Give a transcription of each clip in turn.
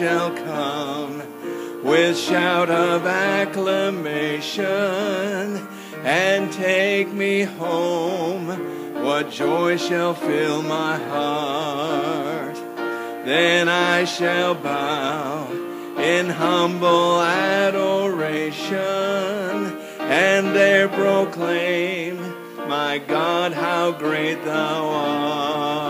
shall come with shout of acclamation and take me home, what joy shall fill my heart? Then I shall bow in humble adoration and there proclaim, My God, how great thou art.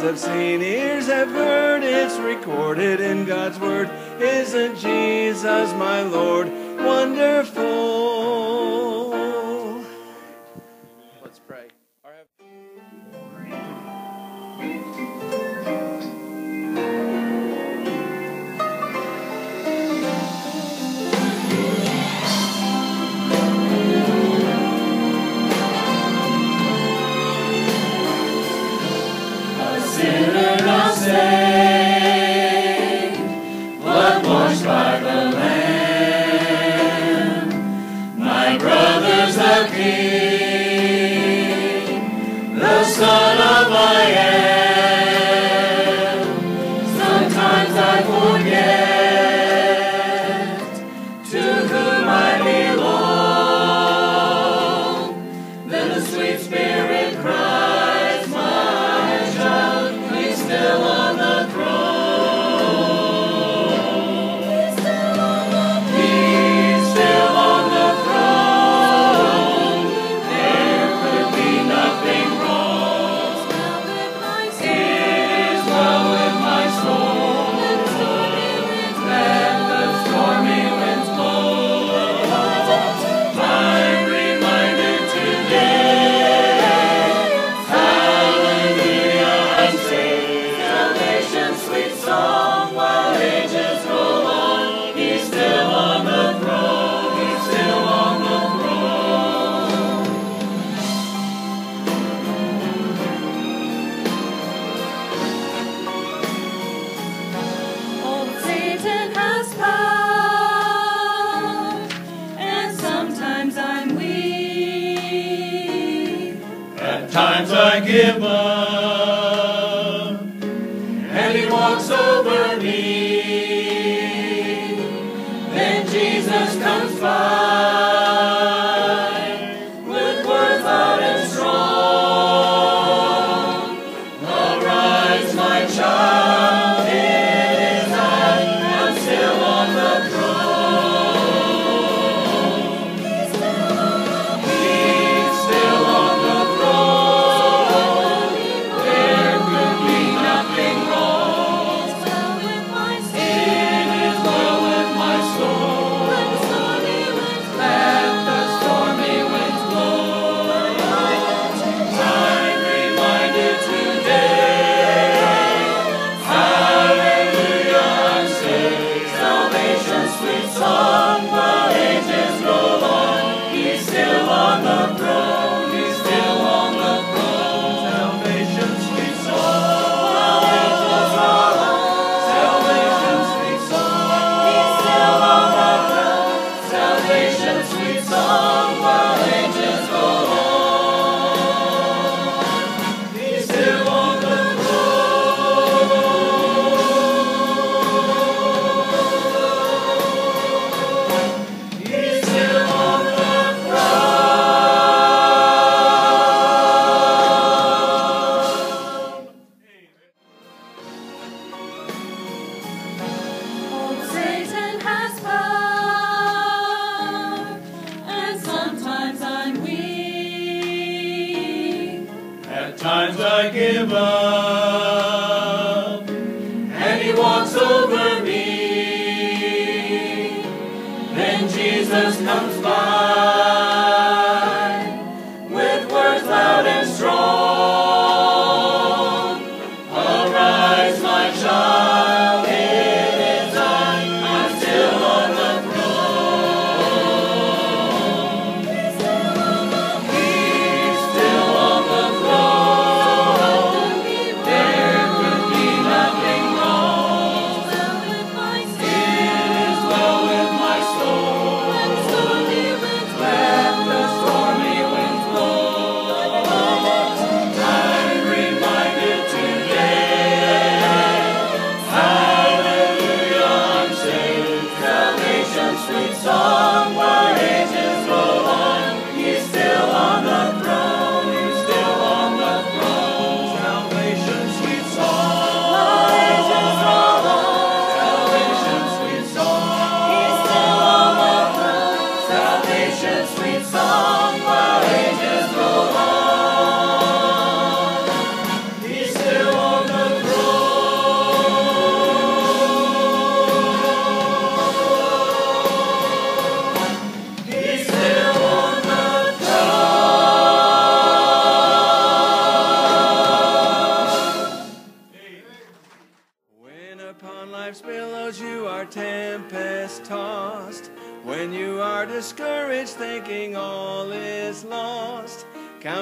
Eyes have seen, ears have heard, it's recorded in God's word. Isn't Jesus my Lord wonderful?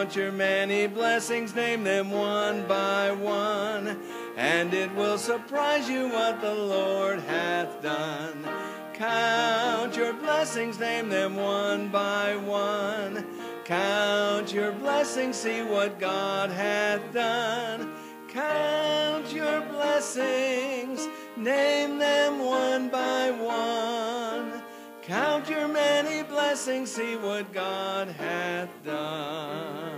Count your many blessings, name them one by one, and it will surprise you what the Lord hath done. Count your blessings, name them one by one. Count your blessings, see what God hath done. Count your blessings, name them one by one. Count your many blessings, see what God hath done.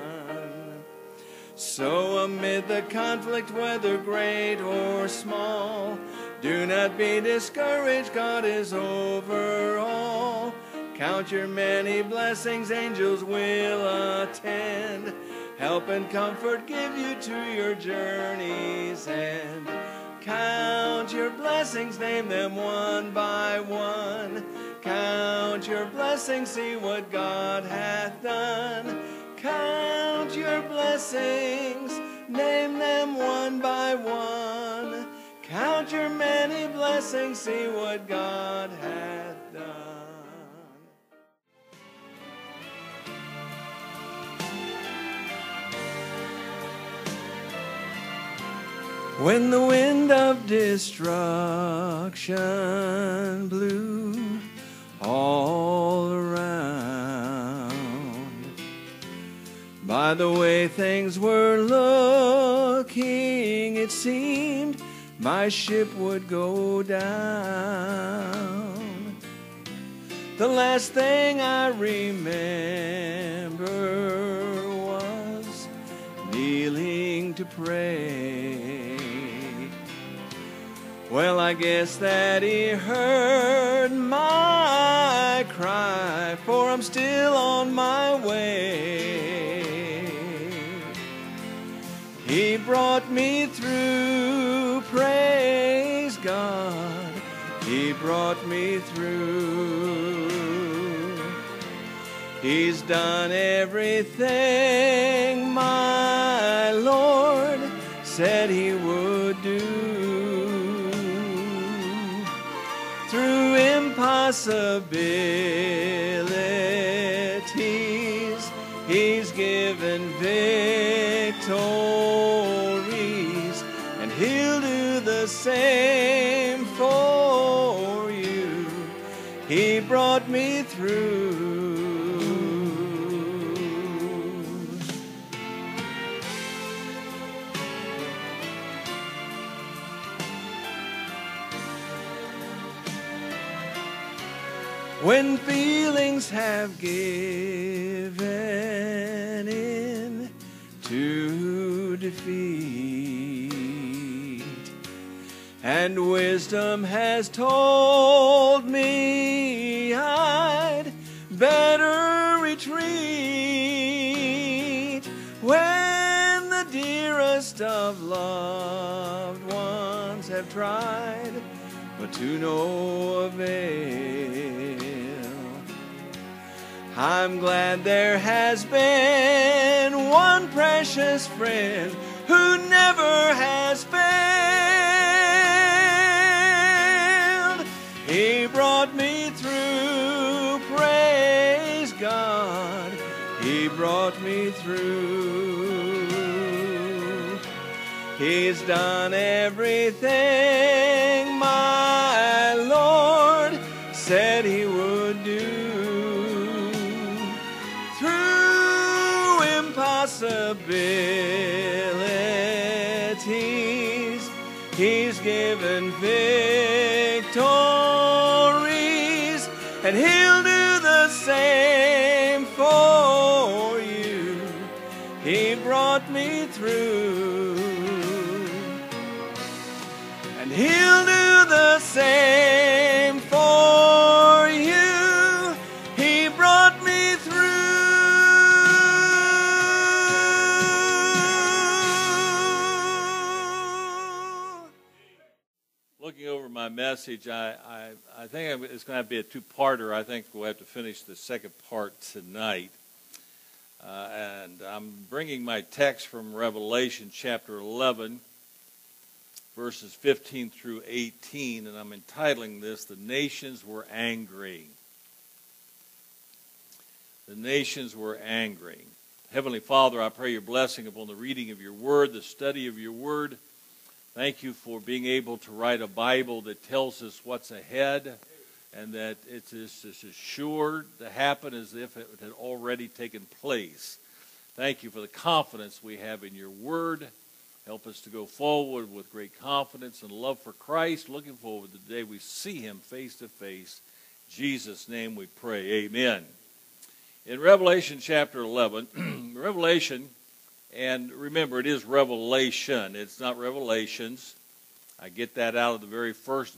So amid the conflict, whether great or small, do not be discouraged, God is over all. Count your many blessings, angels will attend. Help and comfort give you to your journey's end. Count your blessings, name them one by one. Count your blessings, see what God hath done. Count your blessings, name them one by one. Count your many blessings, see what God hath done. When the wind of destruction blew all around, By the way things were looking, it seemed my ship would go down. The last thing I remember was kneeling to pray. Well, I guess that he heard my cry, for I'm still on my way. He brought me through, praise God. He brought me through. He's done everything my Lord said he would do. Through impossibilities, he's given victories, same for you. He brought me through. When feelings have given in to defeat, and wisdom has told me I'd better retreat when the dearest of loved ones have tried, but to no avail. I'm glad there has been one precious friend who never has God. He brought me through. He's done everything same for you. He brought me through. Looking over my message, I, I, I think it's going to be a two-parter. I think we'll have to finish the second part tonight. Uh, and I'm bringing my text from Revelation chapter 11, verses 15 through 18, and I'm entitling this, The Nations Were Angry. The nations were angry. Heavenly Father, I pray your blessing upon the reading of your word, the study of your word. Thank you for being able to write a Bible that tells us what's ahead and that it is as sure to happen as if it had already taken place. Thank you for the confidence we have in your word. Help us to go forward with great confidence and love for Christ, looking forward to the day we see him face to face. In Jesus' name we pray. Amen. In Revelation chapter 11, Revelation and remember, it is revelation. It's not revelations. I get that out of the very first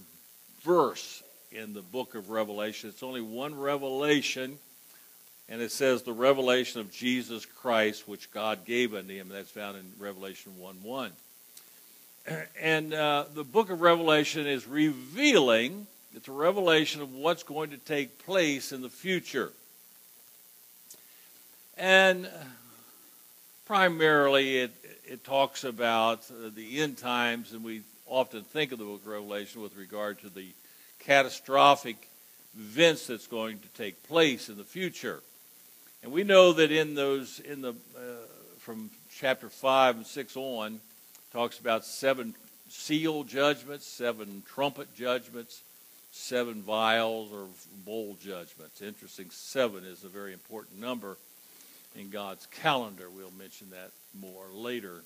verse in the book of Revelation. It's only one revelation, and it says the revelation of Jesus Christ, which God gave unto him. That's found in Revelation 1 1. And uh, the book of Revelation is revealing, it's a revelation of what's going to take place in the future. And primarily it, it talks about uh, the end times, and we often think of the book of Revelation with regard to the catastrophic events that's going to take place in the future. And we know that in those, in the, uh, from chapter 5 and 6 on, talks about seven seal judgments, seven trumpet judgments, seven vials or bowl judgments. Interesting, seven is a very important number. in God's calendar. We'll mention that more later.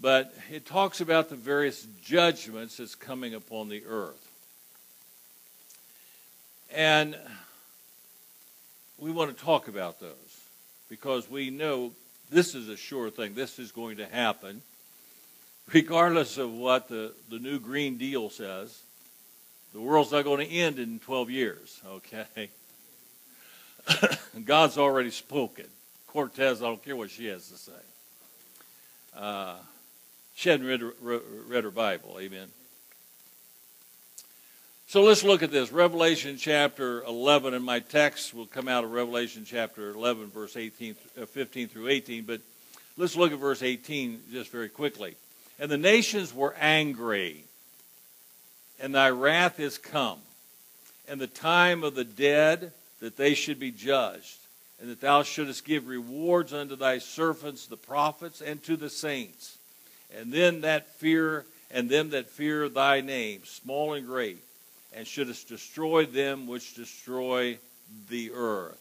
But it talks about the various judgments that's coming upon the earth. And we want to talk about those because we know this is a sure thing. This is going to happen regardless of what the, the new Green Deal says. The world's not going to end in 12 years, okay? God's already spoken. Cortez, I don't care what she has to say. Uh, she hadn't read, read her Bible, amen. So let's look at this. Revelation chapter 11, and my text will come out of Revelation chapter 11, verse 18, uh, 15 through 18. But let's look at verse 18 just very quickly. And the nations were angry, and thy wrath is come, and the time of the dead that they should be judged, and that thou shouldest give rewards unto thy servants the prophets and to the saints, and then that fear and them that fear thy name, small and great and shouldst destroy them which destroy the earth.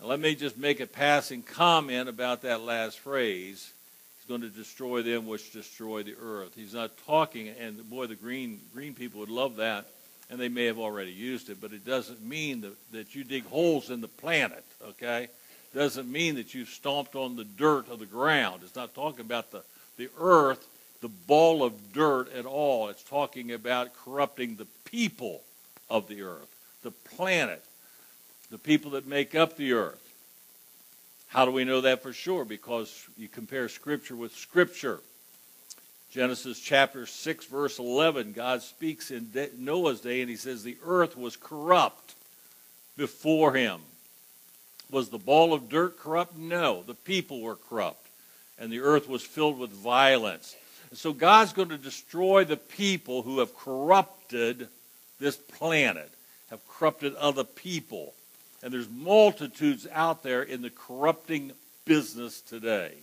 Now, let me just make a passing comment about that last phrase. He's going to destroy them which destroy the earth. He's not talking, and boy, the green green people would love that, and they may have already used it, but it doesn't mean that, that you dig holes in the planet, okay? Doesn't mean that you've stomped on the dirt of the ground. It's not talking about the, the earth the ball of dirt at all. It's talking about corrupting the people of the earth, the planet, the people that make up the earth. How do we know that for sure? Because you compare Scripture with Scripture. Genesis chapter 6, verse 11, God speaks in Noah's day and he says, The earth was corrupt before him. Was the ball of dirt corrupt? No. The people were corrupt. And the earth was filled with violence. So God's going to destroy the people who have corrupted this planet, have corrupted other people. And there's multitudes out there in the corrupting business today.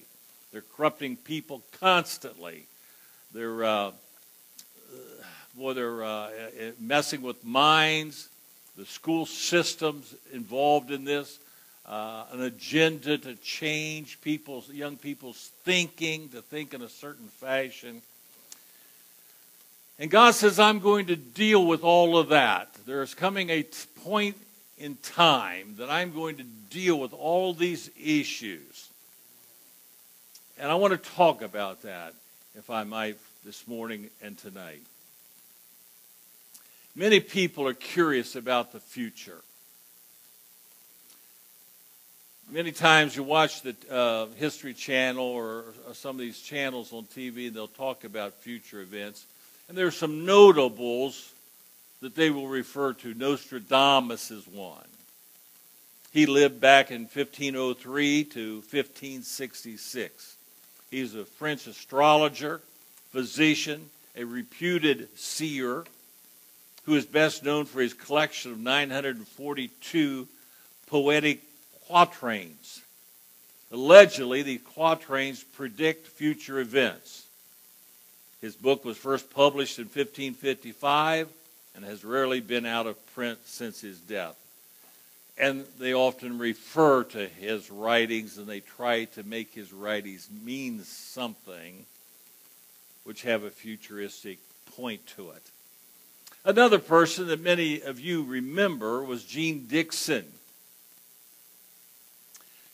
They're corrupting people constantly. They're, uh, boy, they're uh, messing with minds. The school systems involved in this uh, an agenda to change people's young people's thinking to think in a certain fashion. And God says, I'm going to deal with all of that. There's coming a point in time that I'm going to deal with all these issues. And I want to talk about that, if I might, this morning and tonight. Many people are curious about the future. Many times you watch the uh, History Channel or, or some of these channels on TV, and they'll talk about future events. And there are some notables that they will refer to. Nostradamus is one. He lived back in 1503 to 1566. He's a French astrologer, physician, a reputed seer, who is best known for his collection of 942 poetic quatrains. Allegedly, these quatrains predict future events. His book was first published in 1555 and has rarely been out of print since his death. And they often refer to his writings and they try to make his writings mean something which have a futuristic point to it. Another person that many of you remember was Jeane Dixon.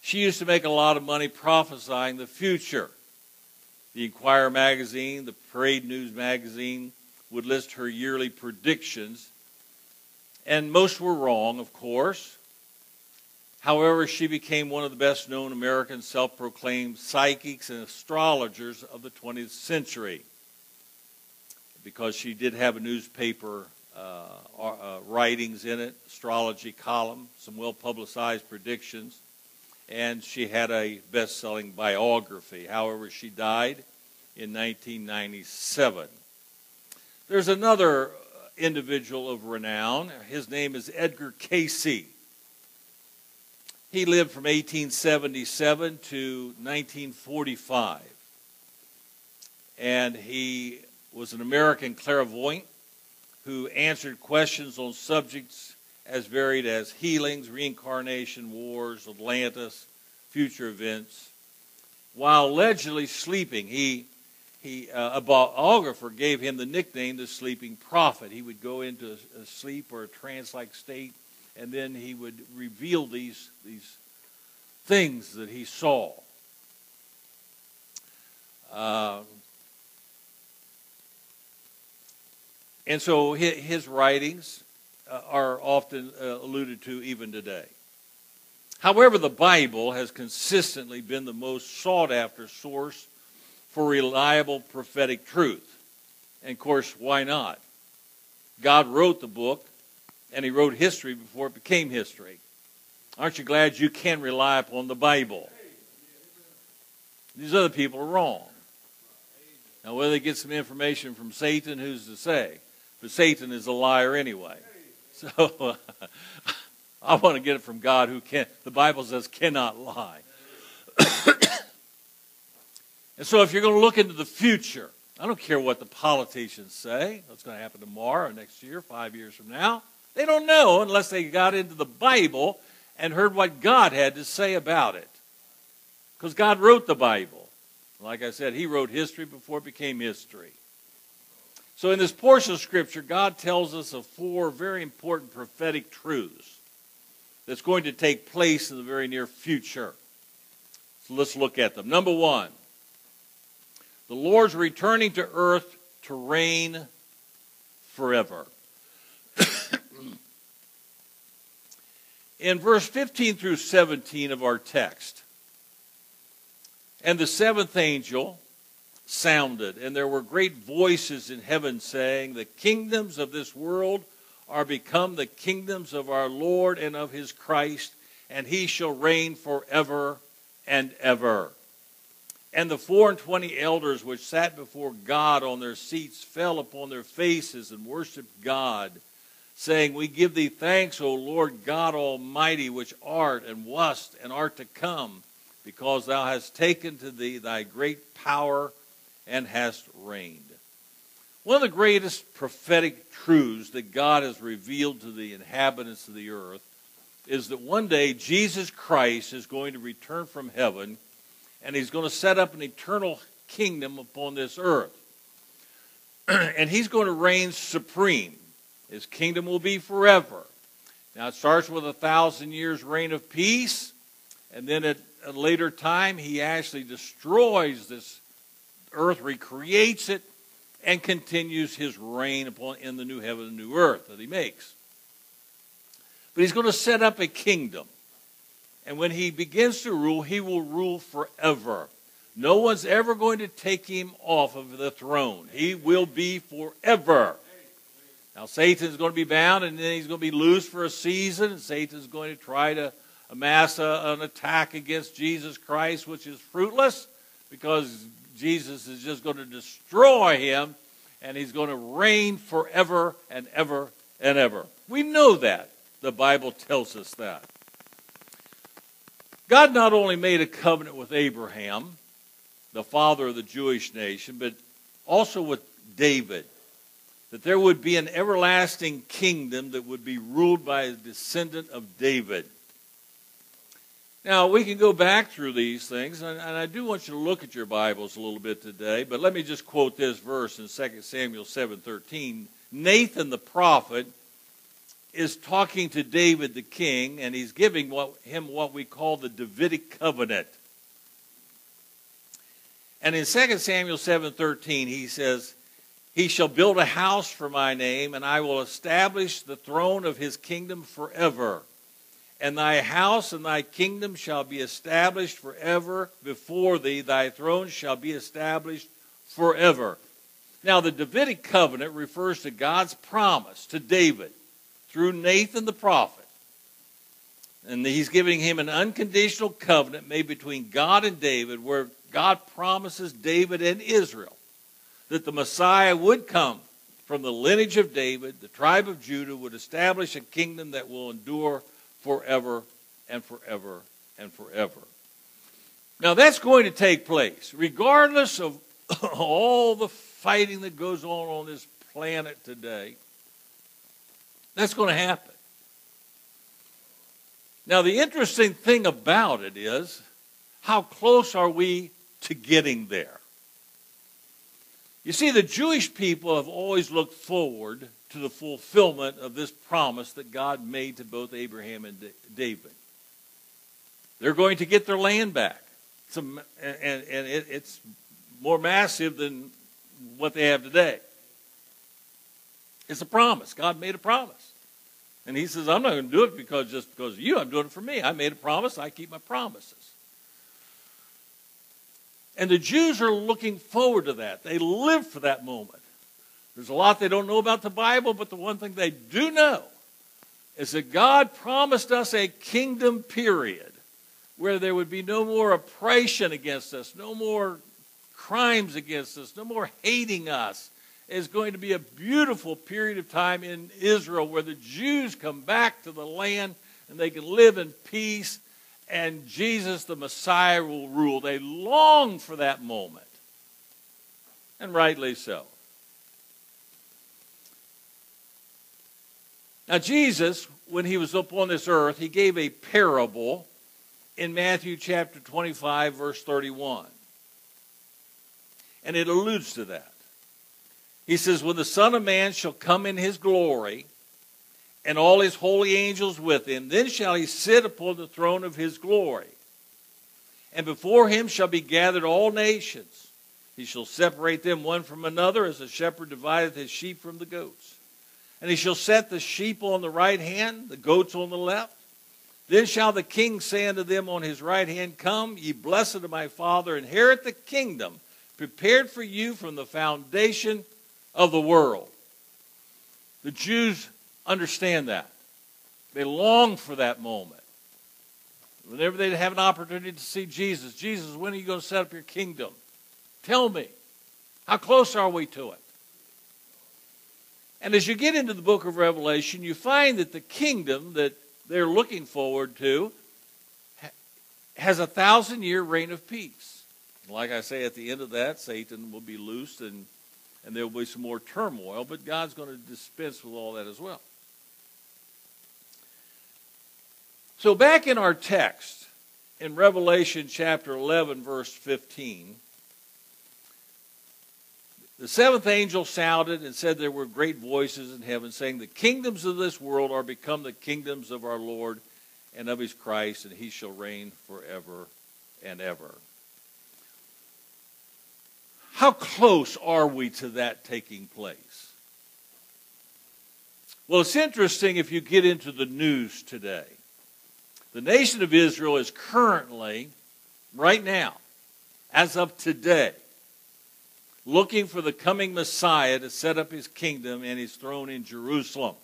She used to make a lot of money prophesying the future. The Enquirer magazine, the Parade News magazine would list her yearly predictions, and most were wrong, of course. However, she became one of the best known American self proclaimed psychics and astrologers of the 20th century. Because she did have a newspaper uh, uh, writings in it, astrology column, some well publicized predictions and she had a best selling biography. However, she died in 1997. There's another individual of renown. His name is Edgar Cayce. He lived from 1877 to 1945. And he was an American clairvoyant who answered questions on subjects as varied as healings, reincarnation, wars, Atlantis, future events while allegedly sleeping. He, he, uh, a biographer gave him the nickname the sleeping prophet. He would go into a, a sleep or a trance like state, and then he would reveal these, these things that he saw. Uh, and so his, his writings are often uh, alluded to even today. However, the Bible has consistently been the most sought after source for reliable prophetic truth. And of course, why not? God wrote the book, and He wrote history before it became history. Aren't you glad you can rely upon the Bible? These other people are wrong. Now, whether they get some information from Satan, who's to say? But Satan is a liar anyway. So I want to get it from God who can, the Bible says, cannot lie. and so if you're going to look into the future, I don't care what the politicians say, what's going to happen tomorrow or next year, five years from now. They don't know unless they got into the Bible and heard what God had to say about it. Because God wrote the Bible. Like I said, He wrote history before it became history. So, in this portion of Scripture, God tells us of four very important prophetic truths that's going to take place in the very near future. So, let's look at them. Number one, the Lord's returning to earth to reign forever. in verse 15 through 17 of our text, and the seventh angel sounded, and there were great voices in heaven saying, The kingdoms of this world are become the kingdoms of our Lord and of his Christ, and he shall reign forever and ever. And the four and twenty elders which sat before God on their seats fell upon their faces and worshipped God, saying, We give thee thanks, O Lord God Almighty, which art and wast and art to come, because thou hast taken to thee thy great power and hast reigned. One of the greatest prophetic truths that God has revealed to the inhabitants of the earth is that one day Jesus Christ is going to return from heaven and he's going to set up an eternal kingdom upon this earth. and he's going to reign supreme. His kingdom will be forever. Now, it starts with a thousand years reign of peace, and then at a later time, he actually destroys this earth, recreates it, and continues his reign upon in the new heaven and new earth that he makes. But he's going to set up a kingdom. And when he begins to rule, he will rule forever. No one's ever going to take him off of the throne. He will be forever. Now, Satan's going to be bound, and then he's going to be loose for a season. And Satan's going to try to amass a, an attack against Jesus Christ, which is fruitless because Jesus is just going to destroy him and he's going to reign forever and ever and ever. We know that. The Bible tells us that. God not only made a covenant with Abraham, the father of the Jewish nation, but also with David, that there would be an everlasting kingdom that would be ruled by a descendant of David. Now, we can go back through these things, and, and, I do want you to look at your Bibles a little bit today, but let me just quote this verse in 2 Samuel 7.13. Nathan the prophet is talking to David the king, and he's giving what, him what we call the Davidic covenant. And in 2 Samuel 7.13, he says, He shall build a house for my name, and I will establish the throne of his kingdom forever and thy house and thy kingdom shall be established forever before thee. Thy throne shall be established forever. Now, the Davidic covenant refers to God's promise to David through Nathan the prophet. And he's giving him an unconditional covenant made between God and David, where God promises David and Israel that the Messiah would come from the lineage of David, the tribe of Judah, would establish a kingdom that will endure forever and forever and forever. Now that's going to take place regardless of all the fighting that goes on on this planet today. That's going to happen. Now, the interesting thing about it is How close are we to getting there? You see, the Jewish people have always looked forward to the fulfillment of this promise that God made to both Abraham and David. They're going to get their land back. Some, and, and it, it's more massive than what they have today. It's a promise. God made a promise. And he says, I'm not going to do it because just because of you. I'm doing it for me. I made a promise. I keep my promises. And the Jews are looking forward to that. They live for that moment. There's a lot they don't know about the Bible, but the one thing they do know is that God promised us a kingdom period where there would be no more oppression against us, no more crimes against us, no more hating us. It's going to be a beautiful period of time in Israel where the Jews come back to the land and they can live in peace and Jesus the Messiah will rule. They long for that moment. And rightly so. Now, Jesus, when he was up on this earth, he gave a parable in Matthew chapter 25, verse 31. And it alludes to that. He says, When the Son of Man shall come in his glory, and all his holy angels with him, then shall he sit upon the throne of his glory. And before him shall be gathered all nations. He shall separate them one from another, as a shepherd divideth his sheep from the goats. And he shall set the sheep on the right hand, the goats on the left. Then shall the king say unto them on his right hand, Come, ye blessed of my Father, inherit the kingdom prepared for you from the foundation of the world. The Jews understand that. They long for that moment. Whenever they have an opportunity to see Jesus, Jesus, when are you going to set up your kingdom? Tell me. How close are we to it? And as you get into the book of Revelation, you find that the kingdom that they're looking forward to has a thousand year reign of peace. Like I say, at the end of that, Satan will be loosed and, and there will be some more turmoil, but God's going to dispense with all that as well. So, back in our text, in Revelation chapter 11, verse 15, the seventh angel sounded and said there were great voices in heaven saying, The kingdoms of this world are become the kingdoms of our Lord and of his Christ, and he shall reign forever and ever. How close are we to that taking place? Well, it's interesting if you get into the news today. The nation of Israel is currently, right now, as of today, looking for the coming Messiah to set up his kingdom and his throne in Jerusalem.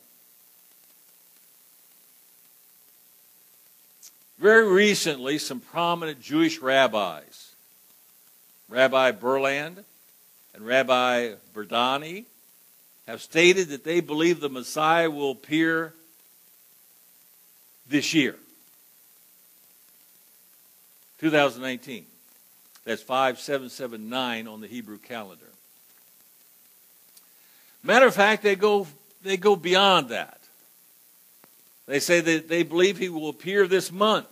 Very recently, some prominent Jewish rabbis, Rabbi Berland and Rabbi Berdani, have stated that they believe the Messiah will appear this year, 2019. That's 5779 on the Hebrew calendar. Matter of fact, they go, they go beyond that. They say that they believe he will appear this month,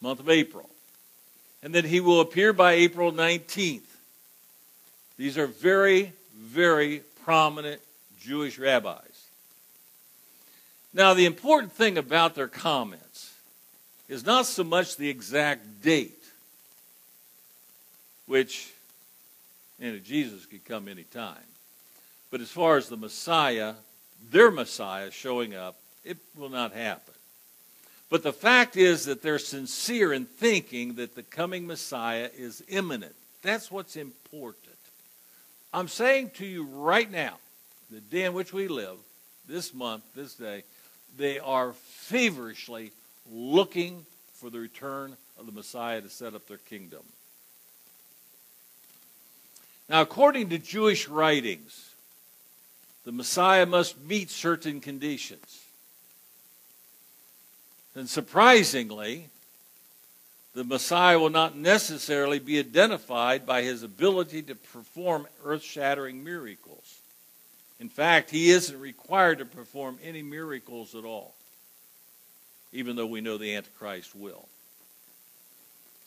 month of April, and that he will appear by April 19th. These are very, very prominent Jewish rabbis. Now, the important thing about their comments is not so much the exact date, which you know, Jesus could come anytime. But as far as the Messiah, their Messiah showing up, it will not happen. But the fact is that they're sincere in thinking that the coming Messiah is imminent. That's what's important. I'm saying to you right now, the day in which we live, this month, this day, they are feverishly looking for the return of the Messiah to set up their kingdom. Now, according to Jewish writings, the Messiah must meet certain conditions. And surprisingly, the Messiah will not necessarily be identified by his ability to perform earth shattering miracles. In fact, he isn't required to perform any miracles at all, even though we know the Antichrist will.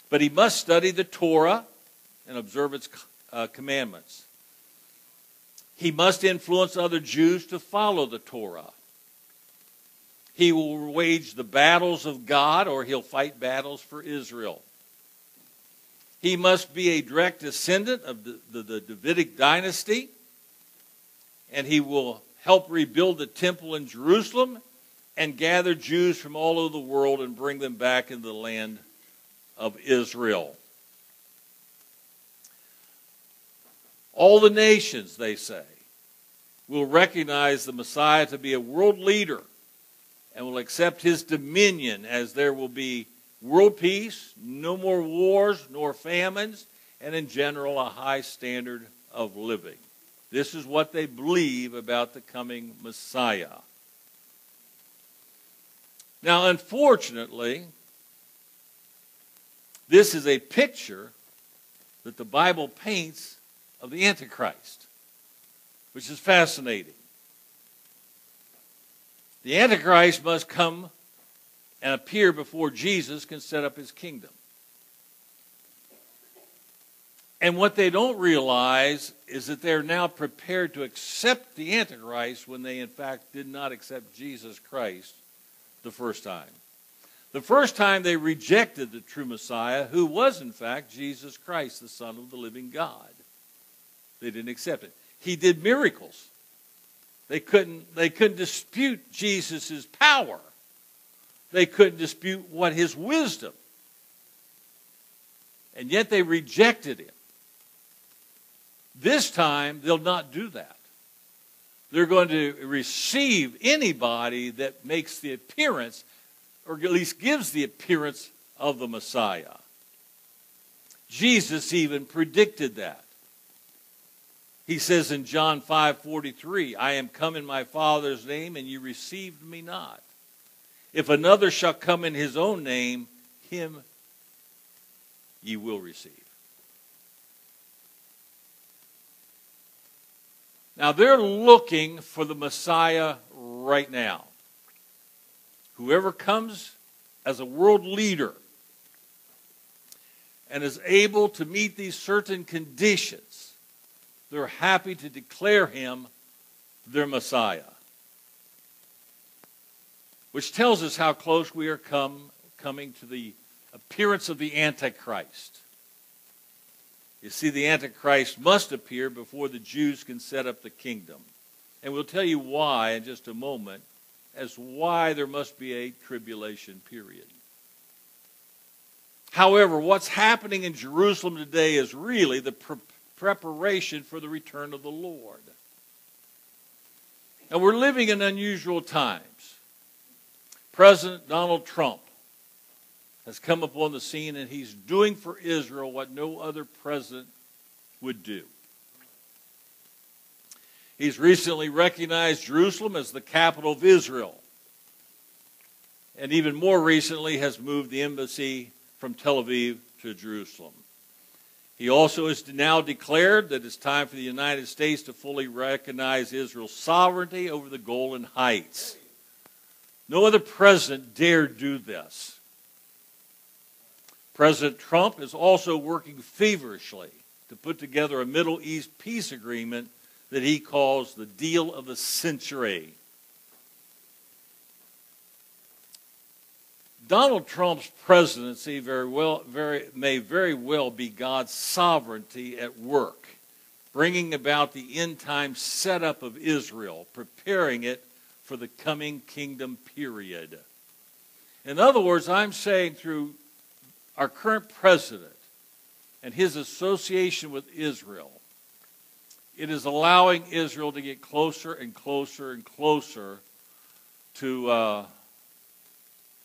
But he must study the Torah and observe its uh, commandments. He must influence other Jews to follow the Torah. He will wage the battles of God or he'll fight battles for Israel. He must be a direct descendant of the, the, the Davidic dynasty, and he will help rebuild the temple in Jerusalem and gather Jews from all over the world and bring them back into the land of Israel. All the nations, they say, will recognize the Messiah to be a world leader and will accept his dominion as there will be world peace, no more wars nor famines, and in general a high standard of living. This is what they believe about the coming Messiah. Now, unfortunately, this is a picture that the Bible paints of the Antichrist, which is fascinating. The Antichrist must come and appear before Jesus can set up his kingdom. And what they don't realize is that they're now prepared to accept the Antichrist when they, in fact, did not accept Jesus Christ the first time. The first time they rejected the true Messiah, who was, in fact, Jesus Christ, the Son of the living God. They didn't accept it. He did miracles. They couldn't, they couldn't dispute Jesus' power. They couldn't dispute what his wisdom. And yet they rejected him. This time, they'll not do that. They're going to receive anybody that makes the appearance, or at least gives the appearance of the Messiah. Jesus even predicted that. He says in John 5:43, I am come in my Father's name and you received me not. If another shall come in his own name, him ye will receive. Now they're looking for the Messiah right now. Whoever comes as a world leader and is able to meet these certain conditions they're happy to declare him their Messiah. Which tells us how close we are come, coming to the appearance of the Antichrist. You see, the Antichrist must appear before the Jews can set up the kingdom. And we'll tell you why in just a moment, as why there must be a tribulation period. However, what's happening in Jerusalem today is really the preparation for the return of the Lord. And we're living in unusual times. President Donald Trump has come upon the scene and he's doing for Israel what no other president would do. He's recently recognized Jerusalem as the capital of Israel. And even more recently has moved the embassy from Tel Aviv to Jerusalem. He also has now declared that it's time for the United States to fully recognize Israel's sovereignty over the Golan Heights. No other president dared do this. President Trump is also working feverishly to put together a Middle East peace agreement that he calls the deal of the century. Donald Trump's presidency very well, very, may very well be God's sovereignty at work, bringing about the end time setup of Israel, preparing it for the coming kingdom period. In other words, I'm saying through our current president and his association with Israel, it is allowing Israel to get closer and closer and closer to. Uh,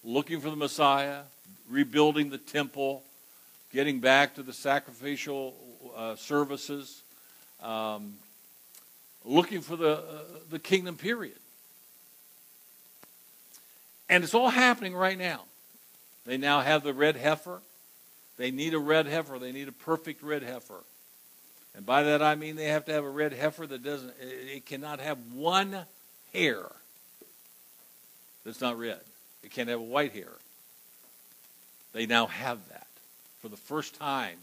looking for the Messiah, rebuilding the temple, getting back to the sacrificial uh, services, um, looking for the, uh, the kingdom period. And it's all happening right now. They now have the red heifer. They need a red heifer. They need a perfect red heifer. And by that I mean they have to have a red heifer that doesn't, it cannot have one hair that's not red. It can't have a white hair. They now have that. for the first time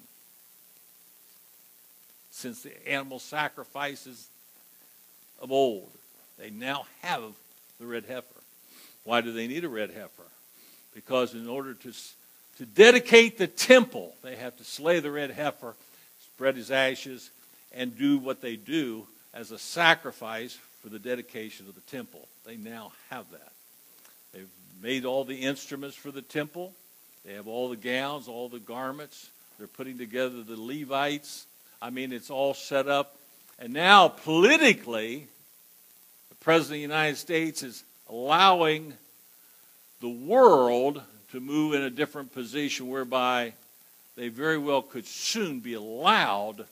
since the animal sacrifices of old. They now have the red heifer. Why do they need a red heifer? Because in order to, to dedicate the temple, they have to slay the red heifer, spread his ashes, and do what they do as a sacrifice for the dedication of the temple. They now have that. They've made all the instruments for the temple. They have all the gowns, all the garments. They're putting together the Levites. I mean, it's all set up. And now, politically, the President of the United States is allowing the world to move in a different position whereby they very well could soon be allowed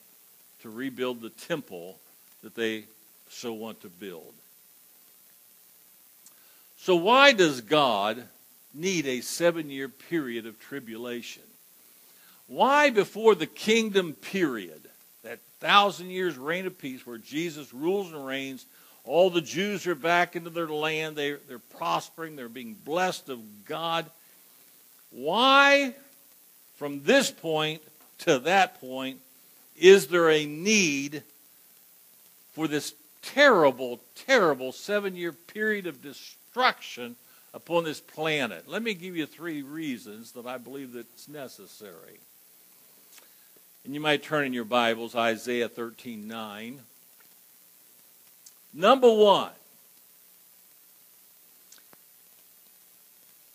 to rebuild the temple that they so want to build. So, why does God need a seven year period of tribulation? Why, before the kingdom period, that thousand years reign of peace where Jesus rules and reigns, all the Jews are back into their land, they, they're prospering, they're being blessed of God. Why, from this point to that point, is there a need for this terrible, terrible seven year period of destruction upon this planet. Let me give you three reasons that I believe that's necessary. And you might turn in your Bibles, Isaiah 13 9. Number one,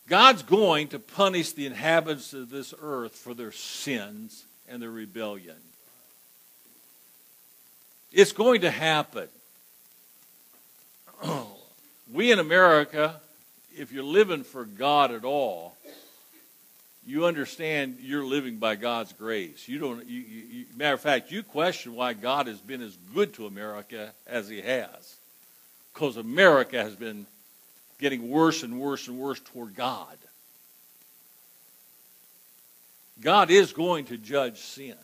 God's going to punish the inhabitants of this earth for their sins and their rebellion. It's going to happen. we in America, if you're living for God at all, you understand you're living by God's grace. You don't. You, you, matter of fact, you question why God has been as good to America as He has, because America has been getting worse and worse and worse toward God. God is going to judge sin.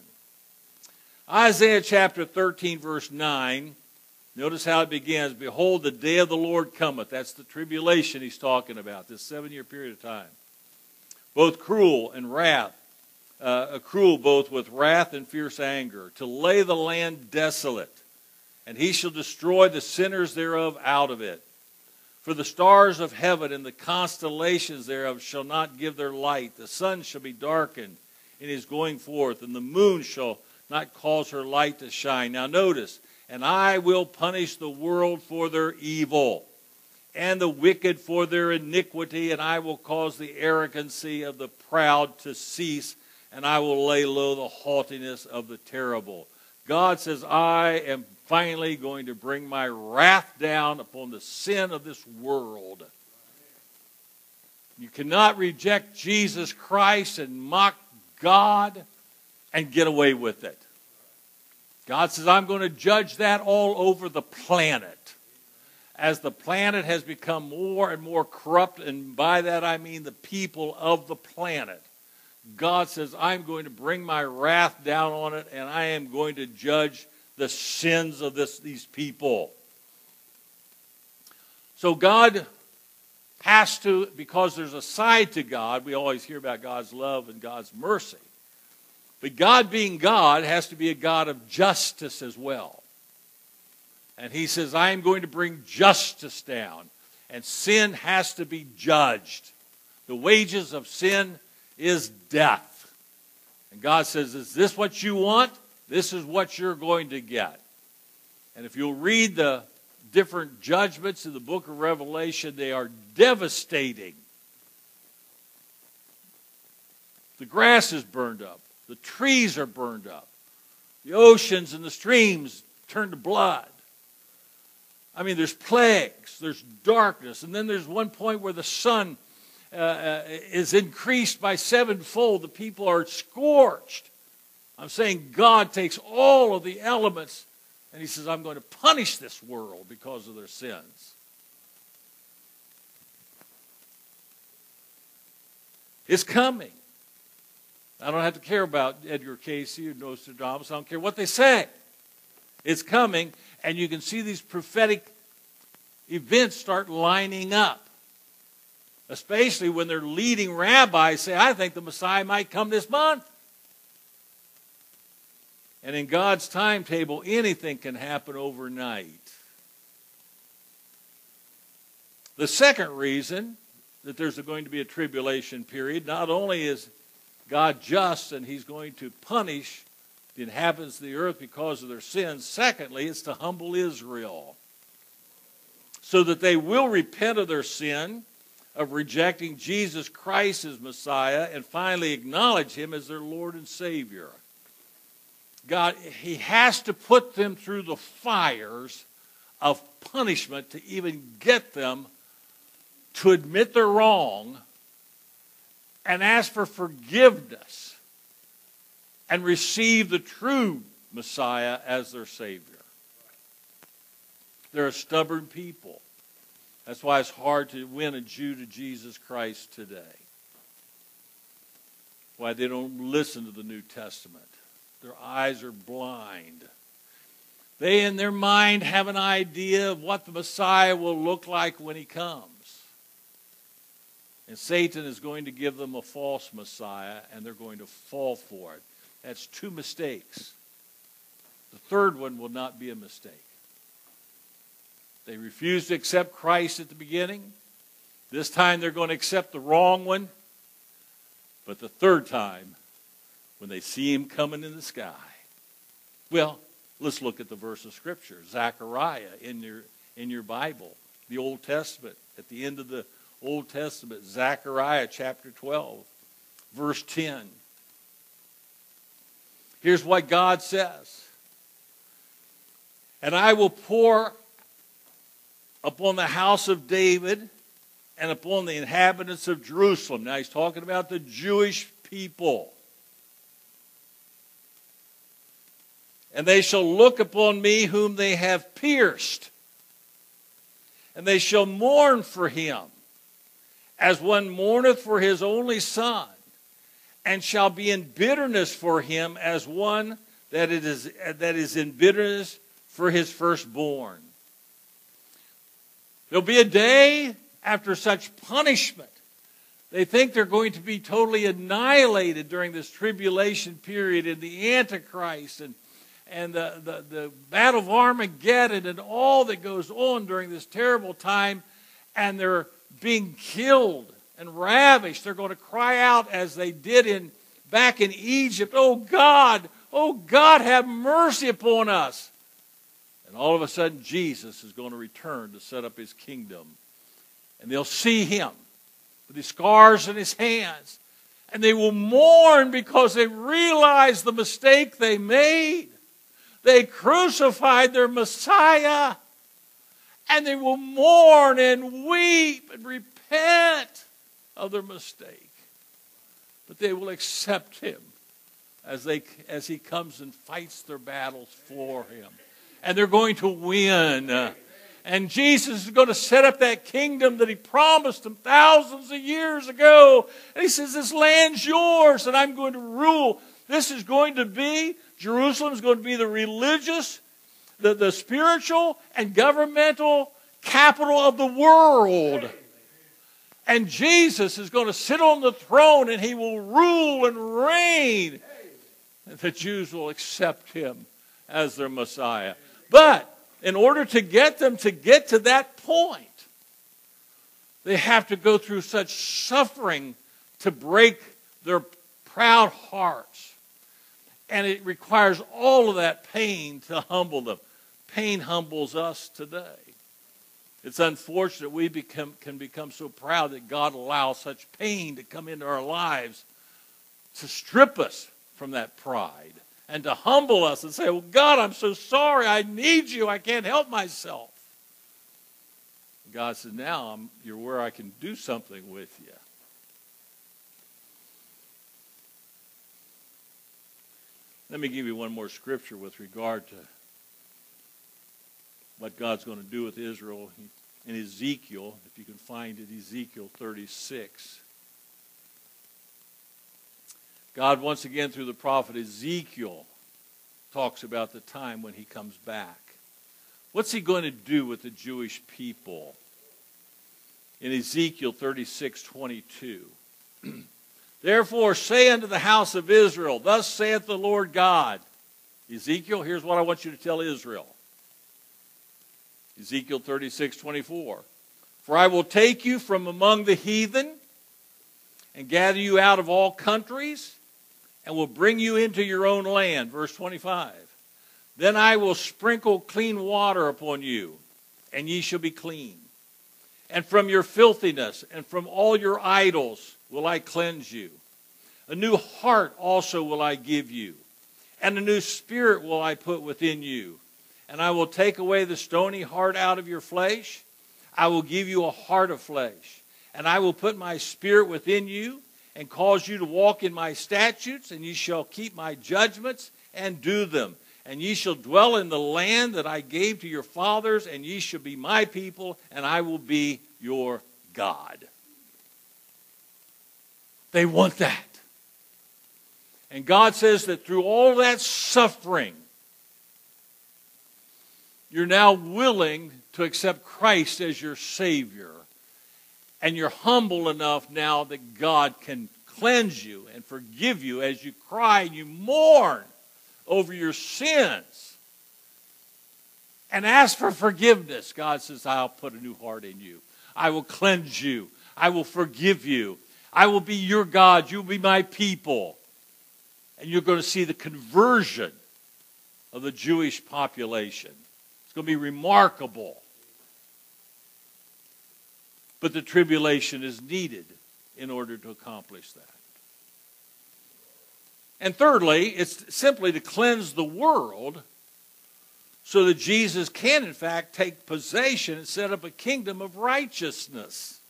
Isaiah chapter 13, verse 9. Notice how it begins Behold, the day of the Lord cometh. That's the tribulation he's talking about, this seven year period of time. Both cruel and wrath, uh, cruel both with wrath and fierce anger, to lay the land desolate, and he shall destroy the sinners thereof out of it. For the stars of heaven and the constellations thereof shall not give their light. The sun shall be darkened in his going forth, and the moon shall not cause her light to shine. Now, notice, and I will punish the world for their evil, and the wicked for their iniquity, and I will cause the arrogancy of the proud to cease, and I will lay low the haughtiness of the terrible. God says, I am finally going to bring my wrath down upon the sin of this world. You cannot reject Jesus Christ and mock God and get away with it. God says, I'm going to judge that all over the planet. As the planet has become more and more corrupt, and by that I mean the people of the planet, God says, I'm going to bring my wrath down on it, and I am going to judge the sins of this, these people. So God has to, because there's a side to God, we always hear about God's love and God's mercy. But God, being God, has to be a God of justice as well. And He says, I am going to bring justice down, and sin has to be judged. The wages of sin is death. And God says, Is this what you want? This is what you're going to get. And if you'll read the different judgments in the book of Revelation, they are devastating. The grass is burned up. The trees are burned up. The oceans and the streams turn to blood. I mean, there's plagues, there's darkness, and then there's one point where the sun uh, uh, is increased by sevenfold. The people are scorched. I'm saying God takes all of the elements and He says, I'm going to punish this world because of their sins. It's coming. I don't have to care about Edgar Cayce or Nostradamus. I don't care what they say. It's coming, and you can see these prophetic events start lining up. Especially when their leading rabbis say, I think the Messiah might come this month. And in God's timetable, anything can happen overnight. The second reason that there's going to be a tribulation period, not only is God just and he's going to punish the inhabitants of the earth because of their sins, secondly, it's to humble Israel so that they will repent of their sin of rejecting Jesus Christ as Messiah and finally acknowledge him as their Lord and Savior. God, he has to put them through the fires of punishment to even get them to admit they're wrong and ask for forgiveness and receive the true Messiah as their Savior. They're a stubborn people. That's why it's hard to win a Jew to Jesus Christ today. Why they don't listen to the New Testament. Their eyes are blind. They, in their mind, have an idea of what the Messiah will look like when he comes. And Satan is going to give them a false Messiah, and they're going to fall for it. That's two mistakes. The third one will not be a mistake. They refused to accept Christ at the beginning. This time they're going to accept the wrong one. But the third time, when they see him coming in the sky. Well, let's look at the verse of Scripture. Zechariah in your, in your Bible, the Old Testament, at the end of the Old Testament, Zechariah chapter 12, verse 10. Here's what God says And I will pour upon the house of David and upon the inhabitants of Jerusalem. Now he's talking about the Jewish people. And they shall look upon me whom they have pierced, and they shall mourn for him as one mourneth for his only son, and shall be in bitterness for him as one that, it is, that is in bitterness for his firstborn. There'll be a day after such punishment. They think they're going to be totally annihilated during this tribulation period and the Antichrist and, and the, the, the Battle of Armageddon and all that goes on during this terrible time. And they're being killed and ravished. They're going to cry out as they did in back in Egypt, "Oh God, oh God, have mercy upon us." And all of a sudden Jesus is going to return to set up his kingdom. And they'll see him with his scars in his hands. And they will mourn because they realize the mistake they made. They crucified their Messiah and they will mourn and weep and repent of their mistake. But they will accept him as, they, as he comes and fights their battles for him. And they're going to win. And Jesus is going to set up that kingdom that he promised them thousands of years ago. And he says, This land's yours, and I'm going to rule. This is going to be, Jerusalem is going to be the religious the, the spiritual and governmental capital of the world. And Jesus is going to sit on the throne and he will rule and reign. The Jews will accept him as their Messiah. But in order to get them to get to that point, they have to go through such suffering to break their proud hearts. And it requires all of that pain to humble them pain humbles us today. It's unfortunate we become, can become so proud that God allows such pain to come into our lives to strip us from that pride and to humble us and say, Well, God, I'm so sorry. I need you. I can't help myself. God says, Now I'm, you're where I can do something with you. Let me give you one more scripture with regard to what God's going to do with Israel in Ezekiel, if you can find it, Ezekiel 36. God, once again, through the prophet Ezekiel, talks about the time when he comes back. What's he going to do with the Jewish people? In Ezekiel 36 22. Therefore, say unto the house of Israel, Thus saith the Lord God Ezekiel, here's what I want you to tell Israel. Ezekiel 36, 24. For I will take you from among the heathen and gather you out of all countries and will bring you into your own land. Verse 25. Then I will sprinkle clean water upon you, and ye shall be clean. And from your filthiness and from all your idols will I cleanse you. A new heart also will I give you, and a new spirit will I put within you. And I will take away the stony heart out of your flesh. I will give you a heart of flesh. And I will put my spirit within you and cause you to walk in my statutes, and ye shall keep my judgments and do them. And ye shall dwell in the land that I gave to your fathers, and ye shall be my people, and I will be your God. They want that. And God says that through all that suffering, you're now willing to accept Christ as your Savior. And you're humble enough now that God can cleanse you and forgive you as you cry and you mourn over your sins and ask for forgiveness. God says, I'll put a new heart in you. I will cleanse you. I will forgive you. I will be your God. You'll be my people. And you're going to see the conversion of the Jewish population. Going to be remarkable. But the tribulation is needed in order to accomplish that. And thirdly, it's simply to cleanse the world so that Jesus can, in fact, take possession and set up a kingdom of righteousness.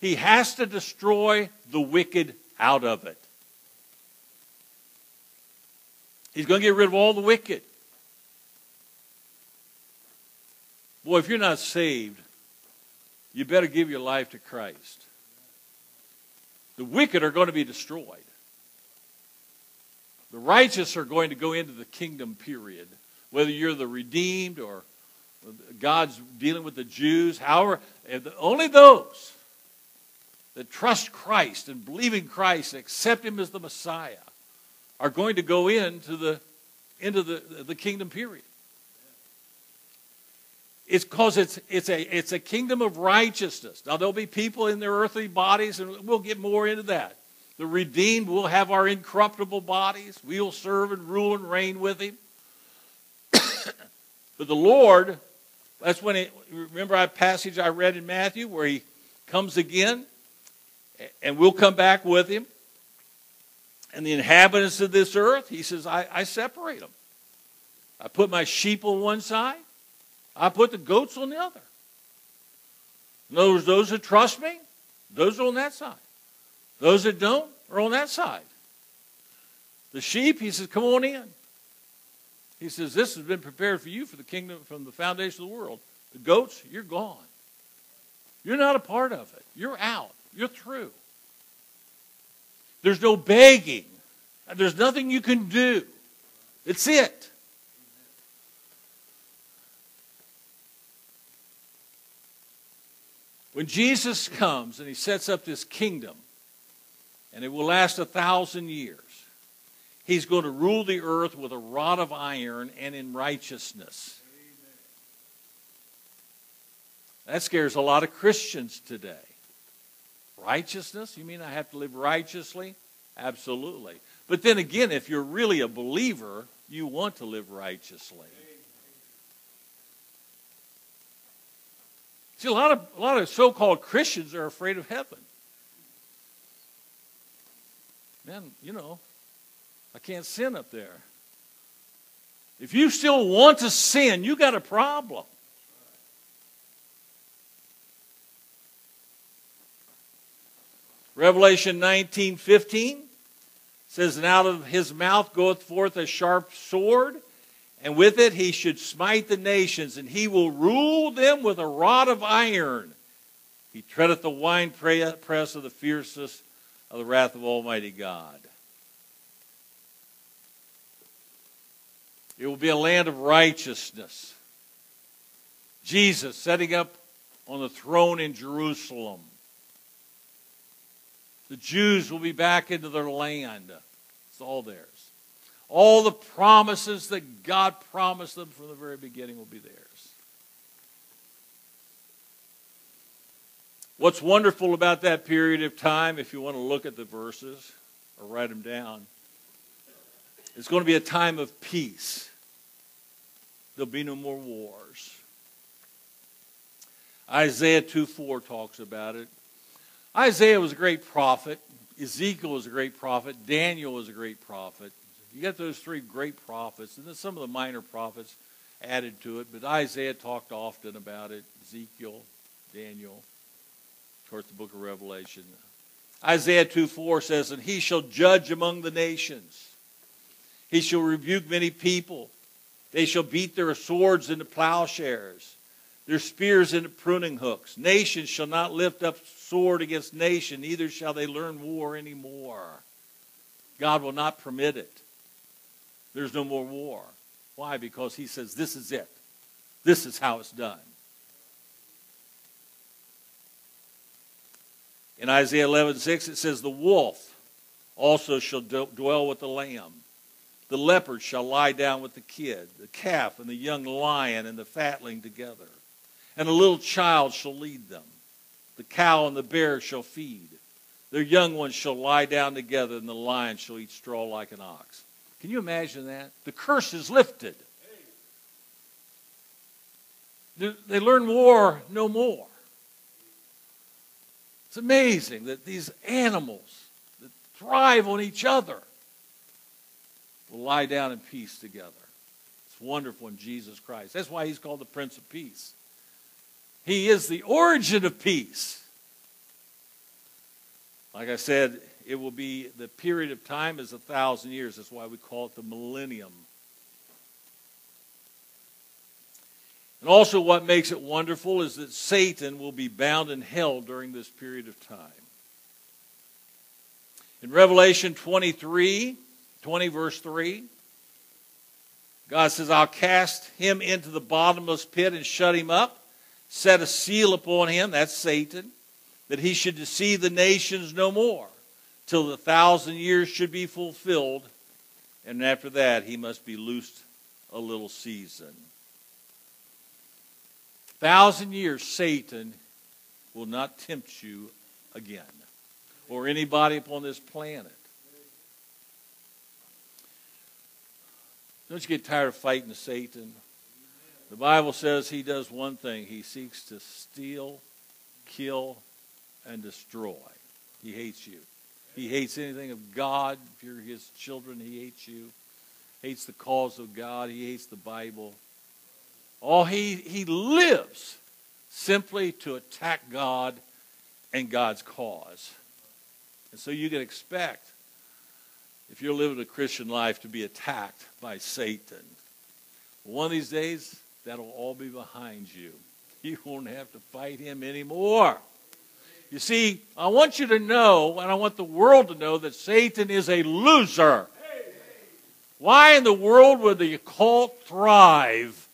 He has to destroy the wicked out of it. He's going to get rid of all the wicked. Boy, if you're not saved, you better give your life to Christ. The wicked are going to be destroyed. The righteous are going to go into the kingdom period. Whether you're the redeemed or God's dealing with the Jews, however, only those that trust Christ and believe in Christ, and accept Him as the Messiah, are going to go into the into the, the kingdom period. It's because it's it's a it's a kingdom of righteousness. Now there'll be people in their earthly bodies, and we'll get more into that. The redeemed will have our incorruptible bodies. We'll serve and rule and reign with him. but the Lord, that's when it, remember that passage I read in Matthew where he comes again and we'll come back with him. And the inhabitants of this earth, he says, I, I separate them. I put my sheep on one side, I put the goats on the other. Words, those that trust me, those are on that side. Those that don't are on that side. The sheep, he says, come on in. He says, this has been prepared for you for the kingdom from the foundation of the world. The goats, you're gone. You're not a part of it. You're out. You're through. There's no begging. There's nothing you can do. It's it. When Jesus comes and he sets up this kingdom, and it will last a thousand years. He's going to rule the earth with a rod of iron and in righteousness. That scares a lot of Christians today. Righteousness? You mean I have to live righteously? Absolutely. But then again, if you're really a believer, you want to live righteously. See, a lot of, a lot of so called Christians are afraid of heaven man, you know, I can't sin up there. If you still want to sin, you got a problem. Revelation 19 15 says, And out of his mouth goeth forth a sharp sword, and with it he should smite the nations, and he will rule them with a rod of iron. He treadeth the winepress of the fiercest of the wrath of Almighty God. It will be a land of righteousness. Jesus setting up on the throne in Jerusalem. The Jews will be back into their land. It's all theirs. All the promises that God promised them from the very beginning will be theirs. What's wonderful about that period of time, if you want to look at the verses or write them down, it's going to be a time of peace. There'll be no more wars. Isaiah 2 4 talks about it. Isaiah was a great prophet. Ezekiel was a great prophet. Daniel was a great prophet. You got those three great prophets, and then some of the minor prophets added to it, but Isaiah talked often about it. Ezekiel, Daniel, of course, the book of Revelation. Isaiah 2 4 says, And he shall judge among the nations. He shall rebuke many people. They shall beat their swords into plowshares, their spears into pruning hooks. Nation shall not lift up sword against nation, neither shall they learn war anymore. God will not permit it. There's no more war. Why? Because he says, This is it. This is how it's done. In Isaiah 11 6, it says, The wolf also shall dwell with the lamb. The leopard shall lie down with the kid, the calf and the young lion and the fatling together. And a little child shall lead them. The cow and the bear shall feed. Their young ones shall lie down together, and the lion shall eat straw like an ox. Can you imagine that? The curse is lifted. They learn war no more. It's amazing that these animals that thrive on each other will lie down in peace together. It's wonderful in Jesus Christ. That's why he's called the Prince of Peace. He is the origin of peace. Like I said, it will be the period of time is a thousand years. That's why we call it the millennium. And also, what makes it wonderful is that Satan will be bound in hell during this period of time. In Revelation 23, 20, verse 3. God says, I'll cast him into the bottomless pit and shut him up, set a seal upon him, that's Satan, that he should deceive the nations no more, till the thousand years should be fulfilled, and after that he must be loosed a little season. Thousand years, Satan will not tempt you again, or anybody upon this planet. Don't you get tired of fighting Satan? The Bible says he does one thing he seeks to steal, kill, and destroy. He hates you. He hates anything of God. If you're his children, he hates you. Hates the cause of God. He hates the Bible. Oh, he he lives simply to attack God and God's cause. And so you can expect if you're living a Christian life, to be attacked by Satan. One of these days, that'll all be behind you. You won't have to fight him anymore. You see, I want you to know, and I want the world to know, that Satan is a loser. Why in the world would the occult thrive?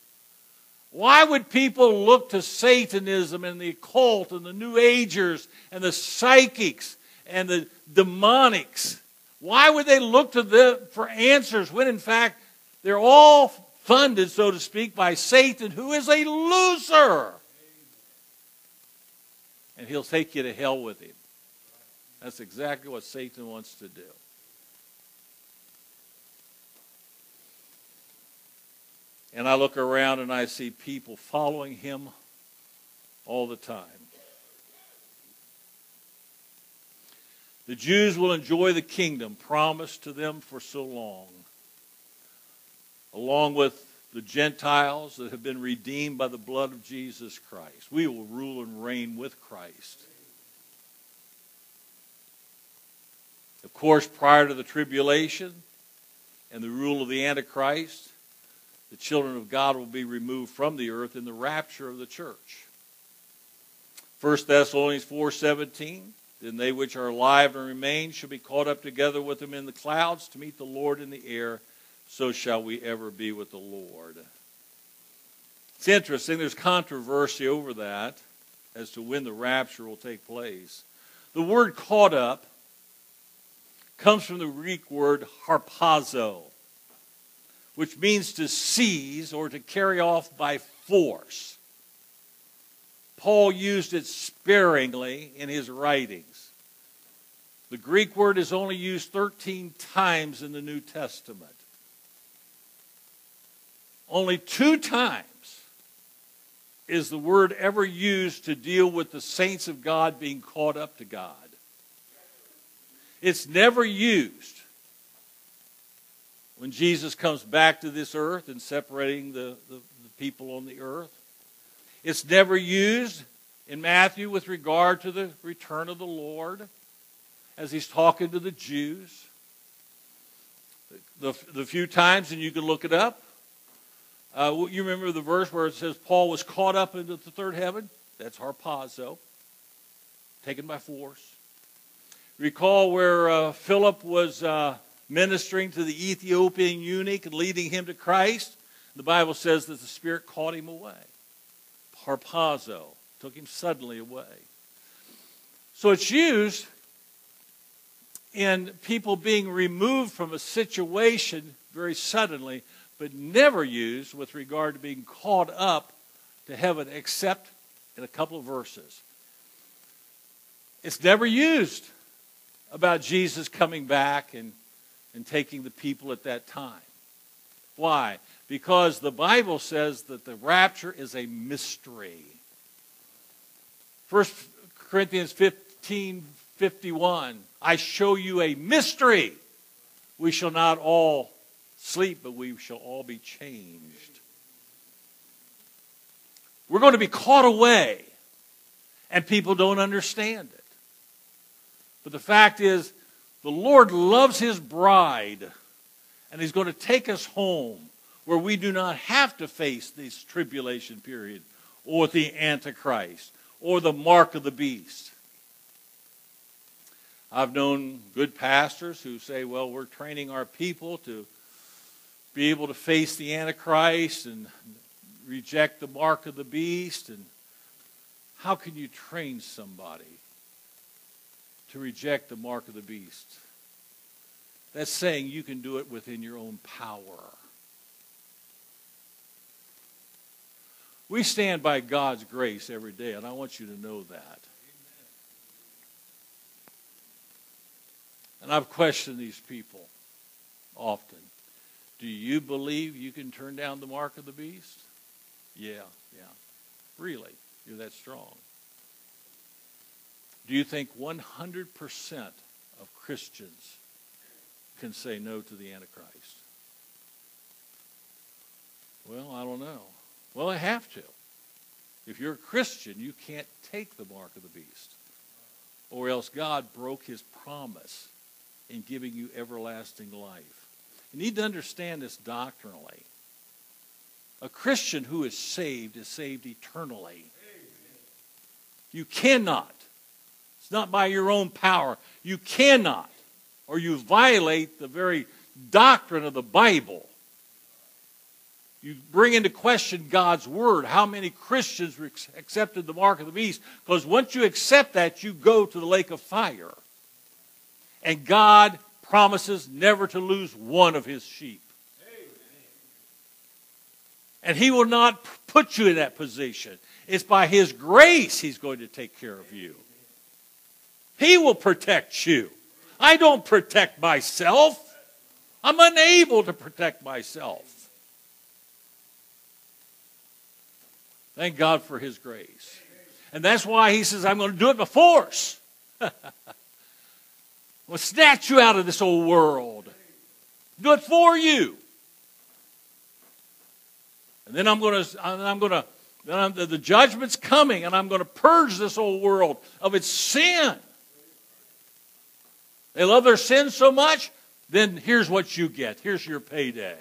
Why would people look to Satanism and the occult and the New Agers and the psychics and the demonics why would they look to them for answers when, in fact, they're all funded, so to speak, by Satan, who is a loser? And he'll take you to hell with him. That's exactly what Satan wants to do. And I look around and I see people following him all the time. The Jews will enjoy the kingdom promised to them for so long, along with the Gentiles that have been redeemed by the blood of Jesus Christ. We will rule and reign with Christ. Of course, prior to the tribulation and the rule of the Antichrist, the children of God will be removed from the earth in the rapture of the church. 1 Thessalonians 4:17 then they which are alive and remain shall be caught up together with them in the clouds to meet the Lord in the air. So shall we ever be with the Lord. It's interesting. There's controversy over that as to when the rapture will take place. The word caught up comes from the Greek word harpazo. which means to seize or to carry off by force. Paul used it sparingly in his writings. The Greek word is only used 13 times in the New Testament. Only two times is the word ever used to deal with the saints of God being caught up to God. It's never used when Jesus comes back to this earth and separating the, the, the, people on the earth. It's never used in Matthew with regard to the return of the Lord as he's talking to the Jews. The, the few times, and you can look it up, uh, you remember the verse where it says Paul was caught up into the third heaven? That's harpazo, taken by force. Recall where uh, Philip was uh, ministering to the Ethiopian eunuch and leading him to Christ? The Bible says that the Spirit caught him away. Harpazo took him suddenly away. So it's used in people being removed from a situation very suddenly but never used with regard to being caught up to heaven except in a couple of verses. It's never used about Jesus coming back and, and taking the people at that time. Why? Because the Bible says that the rapture is a mystery. 1 Corinthians 15 51. I show you a mystery. We shall not all sleep, but we shall all be changed. We're going to be caught away, and people don't understand it. But the fact is, the Lord loves His bride, and He's going to take us home where we do not have to face this tribulation period or the Antichrist or the mark of the beast. I've known good pastors who say, well, we're training our people to be able to face the Antichrist and reject the mark of the beast. And how can you train somebody to reject the mark of the beast? That's saying you can do it within your own power. We stand by God's grace every day, and I want you to know that. And I've questioned these people often. Do you believe you can turn down the mark of the beast? Yeah, yeah. Really? You're that strong. Do you think 100% of Christians can say no to the Antichrist? Well, I don't know. Well, I have to. If you're a Christian, you can't take the mark of the beast. Or else God broke his promise in giving you everlasting life. You need to understand this doctrinally. A Christian who is saved is saved eternally. You cannot. It's not by your own power. You cannot, or you violate the very doctrine of the Bible. You bring into question God's word. How many Christians accepted the mark of the beast? Because once you accept that, you go to the lake of fire. And God promises never to lose one of his sheep. And he will not put you in that position. It's by his grace he's going to take care of you. He will protect you. I don't protect myself. I'm unable to protect myself. Thank God for his grace. And that's why he says, I'm going to do it by force. will snatch you out of this old world. Do it for you. And then I'm going to, I'm going to, then the judgment's coming, and I'm going to purge this old world of its sin. They love their sin so much, then here's what you get. Here's your payday.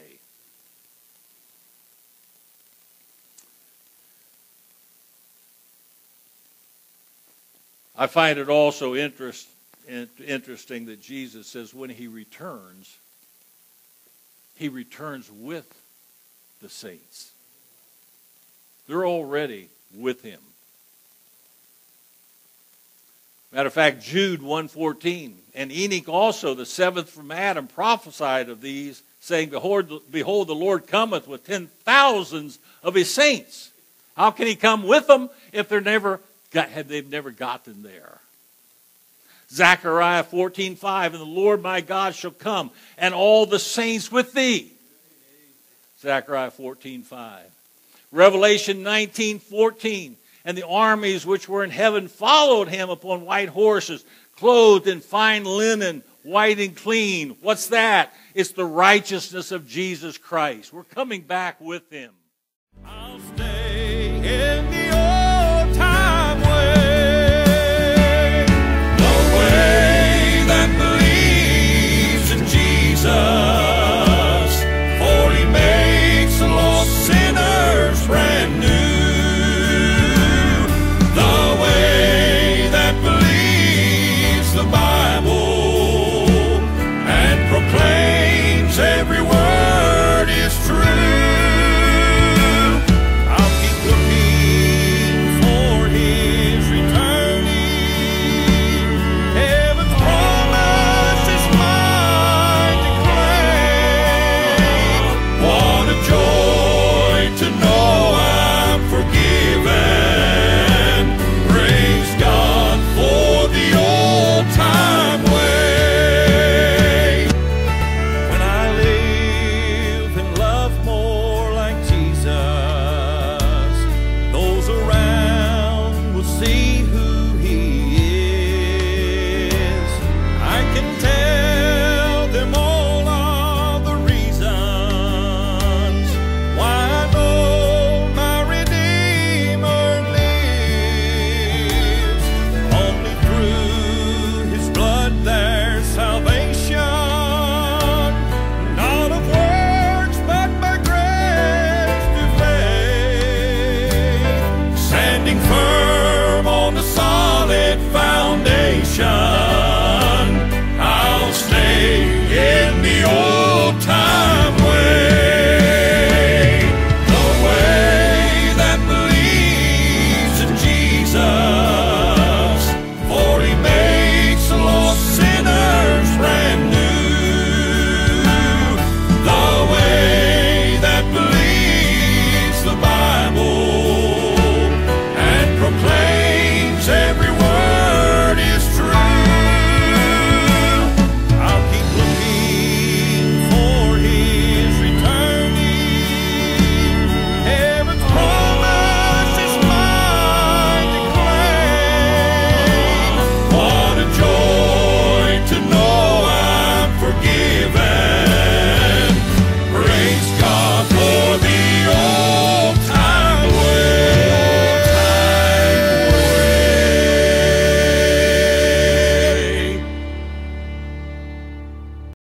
I find it also interest, interesting that Jesus says when he returns, he returns with the saints. They're already with him. Matter of fact, Jude 114, and Enoch also, the seventh from Adam, prophesied of these saying, Behold, behold, the Lord cometh with ten thousands of his saints. How can he come with them if they're never got, they've never gotten there? Zechariah 14:5, and the Lord my God shall come, and all the saints with thee. Zechariah 14:5. Revelation 19:14, and the armies which were in heaven followed him upon white horses, clothed in fine linen, white and clean. What's that? It's the righteousness of Jesus Christ. We're coming back with him. I'll stay in